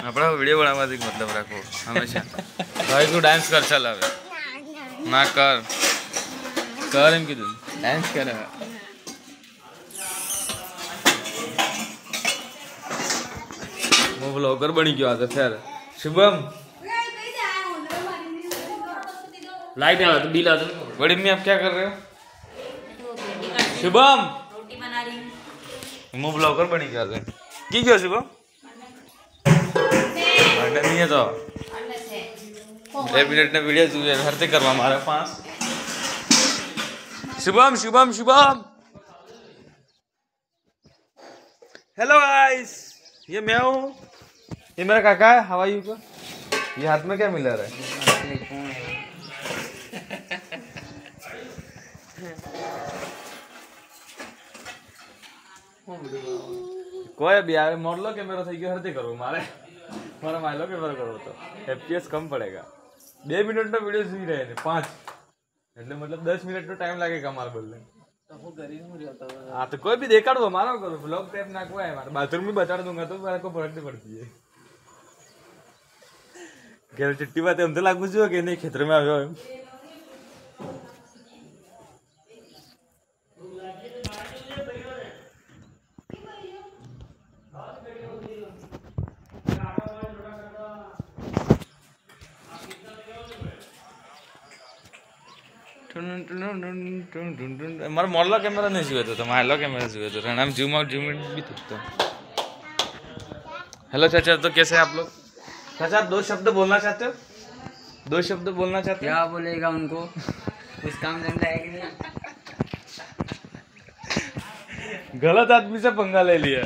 આપણા વિડીયો બનાવવાથી મતલબ રાખો હંમેશા ભાઈ તું ડાન્સ કર ચાલ હવે ના કર કર એમ કીધું ડાન્સ કર હવે હું બ્લોગર બની ગયો આજે ફેર શુભમ लाइट नहीं तो बिल आता बड़ी मम्मी आप क्या कर रहे हो शुभम रोटी बना रही हूँ હું બ્લોગર બની ગયો છે કી ગયો करनी है तो। एक मिनट ने वीडियो घर से करवा हमारे पास। शुभम शुभम शुभम। हेलो गाइस ये मैं हूँ। ये मेरा काका है हवाई का ये हाथ में क्या मिला रहा है? કોઈ બી આવે મોડલો કેમેરો થઈ ગયો હરતે કરવું મારે મારા માયલો કેમેરો કરવો તો એફપીએસ કમ પડેગા બે મિનિટનો વિડીયો જોઈ રહ્યા છે પાંચ એટલે મતલબ દસ મિનિટનો ટાઈમ લાગે કમાલ બોલને હા તો કોઈ બી દેખાડવો મારો કરો વ્લોગ ટાઈપ નાખવો હોય મારે બાથરૂમ બી બતાડ દઉંગા તો મારે કોઈ ફરક નહીં પડતી है ઘેર ચિટ્ટી વાત એમ તો લાગવું જોઈએ કે નહીં ખેતરમાં આવ્યો એમ મારો મોડલો કેમેરા નહીં જોયો તો મારો कैमरा જોયો तो रनाम जूम आउट जूम इन भी थकता हेलो चाचा तो कैसे हैं आप लोग चाचा आप दो शब्द बोलना चाहते हो दो शब्द बोलना चाहते हो क्या बोलेगा उनको कुछ काम धंधा है कि नहीं गलत आदमी से पंगा ले लिया